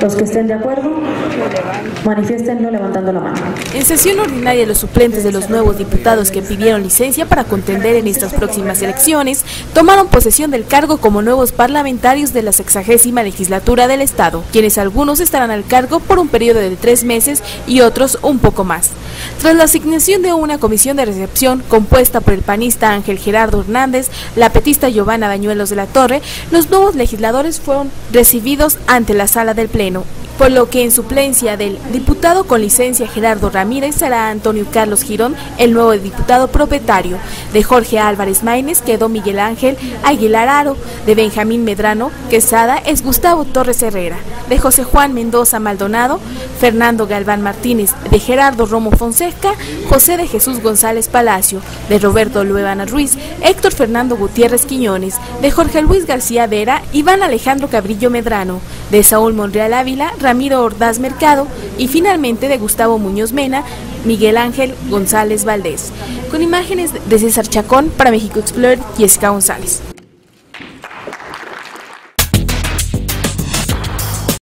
Los que estén de acuerdo, manifiestenlo levantando la mano. En sesión ordinaria, los suplentes de los nuevos diputados que pidieron licencia para contender en estas próximas elecciones tomaron posesión del cargo como nuevos parlamentarios de la sexagésima legislatura del Estado, quienes algunos estarán al cargo por un periodo de tres meses y otros un poco más. Tras la asignación de una comisión de recepción compuesta por el panista Ángel Gerardo Hernández, la petista Giovanna Dañuelos de la Torre, los nuevos legisladores fueron recibidos ante la sala del Pleno Moreno por lo que en suplencia del diputado con licencia Gerardo Ramírez será Antonio Carlos Girón el nuevo diputado propietario. De Jorge Álvarez Maínez quedó Miguel Ángel Aguilar Aro. De Benjamín Medrano Quesada es Gustavo Torres Herrera. De José Juan Mendoza Maldonado, Fernando Galván Martínez. De Gerardo Romo Fonseca, José de Jesús González Palacio. De Roberto Luevana Ruiz, Héctor Fernando Gutiérrez Quiñones. De Jorge Luis García Vera, Iván Alejandro Cabrillo Medrano. De Saúl Monreal Ávila, Ramiro Ordaz Mercado y finalmente de Gustavo Muñoz Mena, Miguel Ángel González Valdés. Con imágenes de César Chacón para México Explorer, Jessica González.